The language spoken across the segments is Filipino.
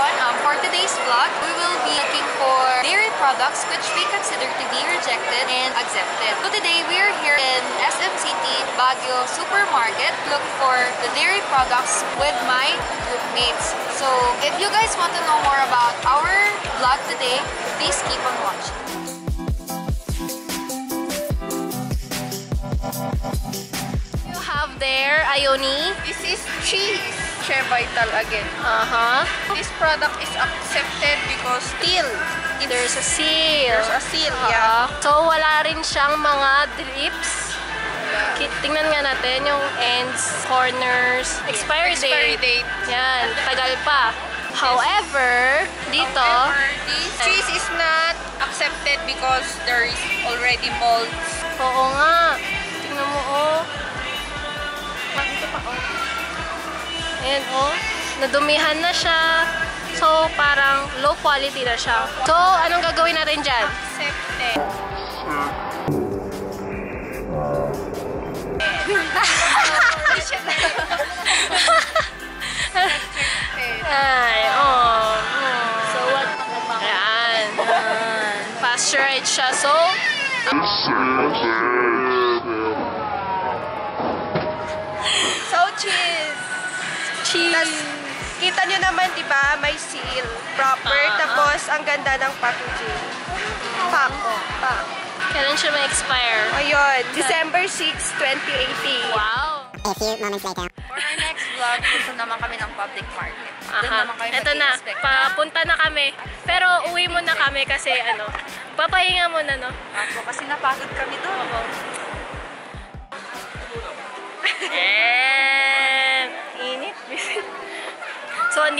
everyone. Um, for today's vlog, we will be looking for dairy products which we consider to be rejected and accepted. So today, we are here in SM City, Baguio Supermarket. Look for the dairy products with my group mates. So if you guys want to know more about our vlog today, please keep on watching. There, Ioni. This is cheese. Share Vital again. Uh-huh. This product is accepted because still There's a seal. there's a seal. Oo. Yeah. So, wala rin siyang mga drips. Ki- Tingnan nga natin yung ends, corners, expiry, Expiry date. date. Yan, tagal pa. However, dito, However, this cheese is not accepted because there is already molds. oo nga. Tingnan mo, oh. Ayan, oh. Nadumihan na siya. So, parang low quality na siya. So, anong gagawin natin dyan? Accepted. Ay, oh. So, what? Ayan. Pasteurized siya. So, So, cheese. cheese. Tas, kita nyo naman, di ba, may seal. Proper. Ah. Tapos, ang ganda ng packaging. Pack. oh, Pack. Kailan siya ma-expire? Ayun. December 6, 2018. Wow. A few moments later. For our next vlog, gusto naman kami ng public market. Doon Aha. naman kayo Ito na. Papunta na kami. Pero uwi muna kami kasi ano, papahinga muna, no? Ako, kasi napagod kami doon. And,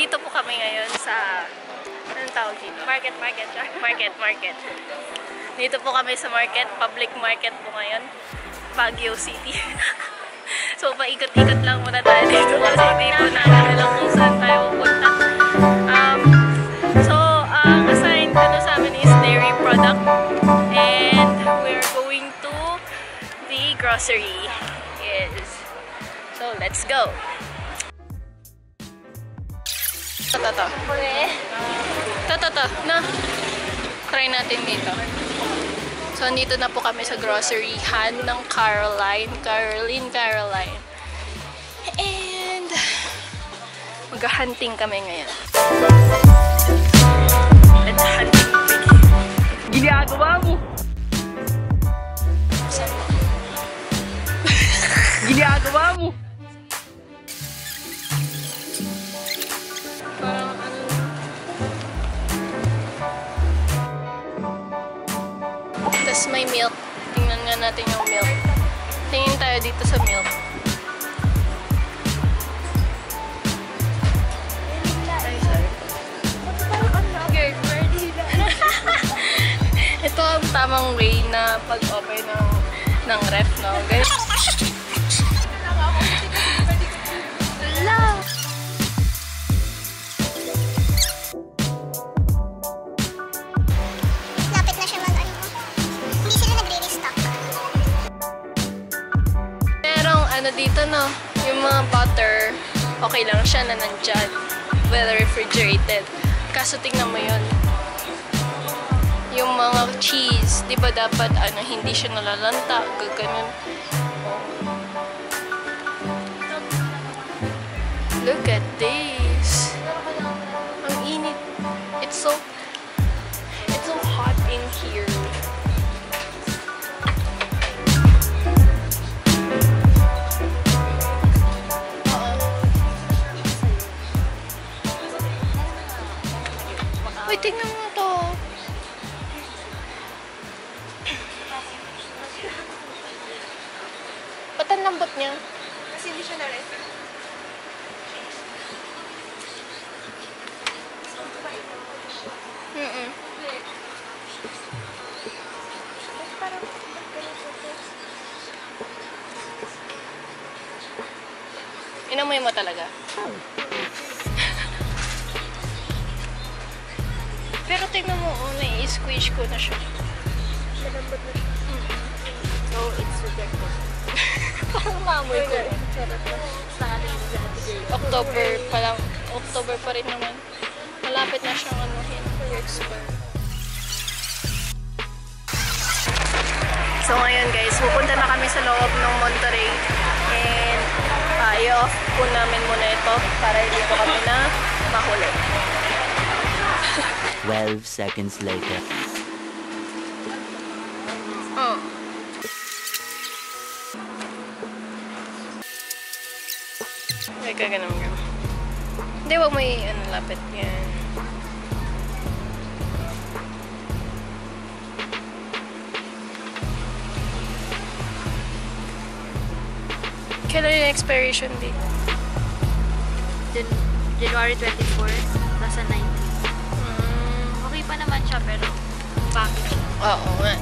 so, andito po kami ngayon sa, anong tawag dito? Market, market, market, market. Dito po kami sa market, public market po ngayon. Baguio City. so, paikot-ikot lang muna tayo dito kasi hindi po natin alam kung saan tayo pupunta. Um, so, ang assigned ano sa amin is dairy product. And we're going to the grocery. Yes. So, let's go. Ito, ito, ito. Ito, ito. Na. Try natin dito. So, andito na po kami sa groceryhan ng Caroline. Caroline, Caroline. And, mag-hunting kami ngayon. Let's hunting. Ginagawa mo. Natin yung milk. Tingin tayo dito sa milk. Ito ang tamang way na pag-open ng, ng ref, no? Guys. okay lang siya na nandyan. Well refrigerated. Kaso tingnan mo yun. Yung mga cheese, di ba dapat ano, hindi siya nalalanta, gaganon. Look at this. Ang init. It's so, it's so hot in here. Ang lambot niya? Kasi hindi siya na-ref. Mm-mm. Inamoy mo talaga. Pero tingnan mo, oh, nai-squish ko na siya. Malambot na siya. So, it's rejected. Parang maamoy ko. October pa lang. October pa rin naman. Malapit na siyang anuhin for explore. So ngayon guys, pupunta na kami sa loob ng Monterey. And uh, i-off po namin muna ito para hindi po kami na mahuli. 12 seconds later. Ay, kaganam ka. Hindi, wag may ano, lapit. Yan. Kailan yung expiration date? Jan- January 24, nasa 19. Mm, Okay pa naman siya, pero package. oo nga.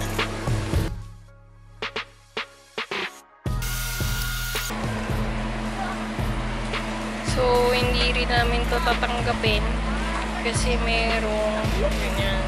So, hindi rin namin to tatanggapin kasi merong ganyan.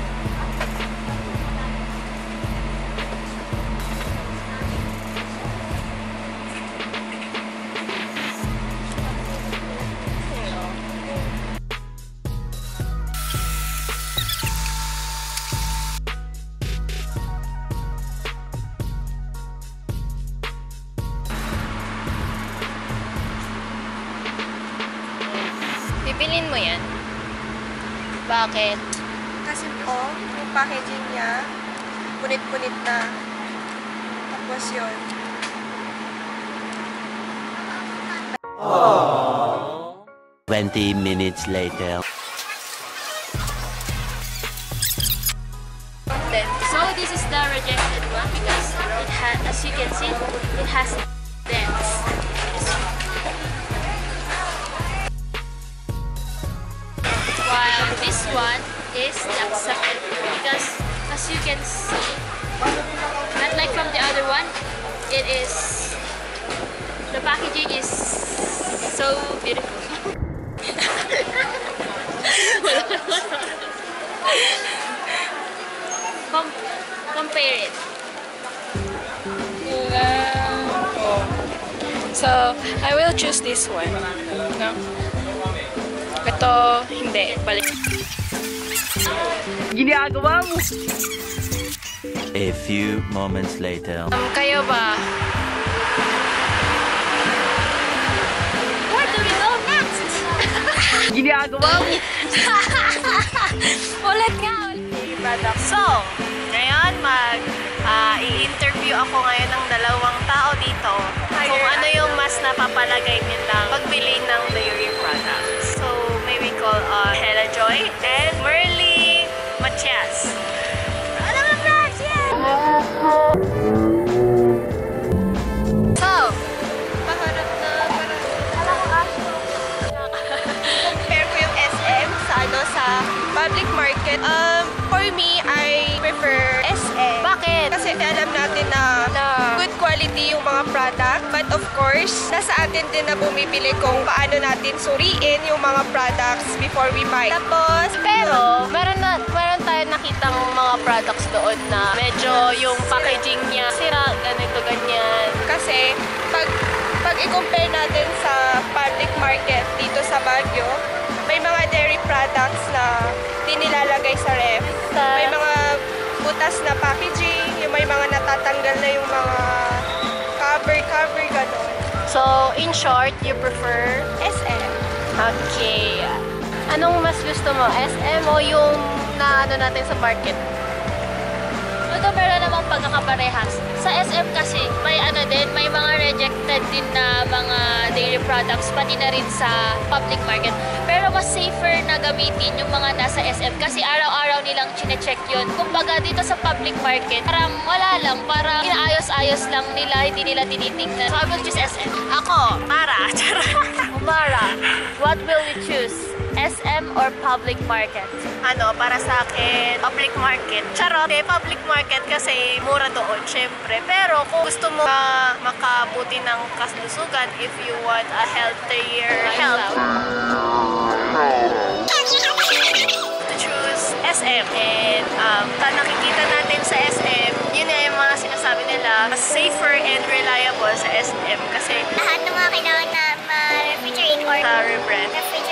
Pipilin mo yan. Bakit? Kasi po, yung packaging niya, punit-punit na. Tapos yun. 20 minutes later. So this is the rejected one because it has, as you can see, it has is the accepted because as you can see, not like from the other one, it is the packaging is so beautiful. Com- compare it. So, I will choose this one. No? Ito, hindi. Balik. A few moments later. Um, kayo ba? Where do we go next? Ulit nga! Ulit. So, ngayon mag ah, i-interview ako ngayon ng dalawang tao dito kung ano yung mas napapalagay nilang pagbili ng dairy products. So, may we call on Hela Joy and Merly public market. Um, for me, I prefer SM. bakit? Kasi alam natin na, na good quality yung mga product. But of course, nasa atin din na bumibili kung paano natin suriin yung mga products before we buy. Tapos, Pero, meron na meron tayo nakitang mga products doon na medyo yung packaging niya sira, ganito, ganyan. kasi pag pag i-compare natin sa public market dito sa Baguio, may mga dairy products na di nilalagay sa ref. May mga butas na packaging, yung may mga natatanggal na yung mga cover-cover gano'n. So, in short, you prefer SM. Okay. Anong mas gusto mo? SM o yung na ano natin sa market? Although meron namang pagkakaparehas. Sa SM kasi, rejected din na mga dairy products, pati na rin sa public market. Pero mas safer na gamitin yung mga nasa SM kasi araw-araw nilang chinecheck yun. Kumbaga dito sa public market, parang wala lang, parang inaayos-ayos lang nila, hindi nila tinitingnan. So I will choose SM. Ako, Mara. Umara, what will you choose? Or public market? ano, para sa akin, public market. Charot, eh, public market kasi mura doon, syempre. Pero kung gusto mo ma- makabuti ng kalusugan, if you want a healthier health, to choose SM. And um, ta nakikita natin sa SM, yun na yung mga sinasabi nila, mas safer and reliable sa SM kasi Lahat ng mga kailangan na ma-refrigerate or sa rebrand. refrigerate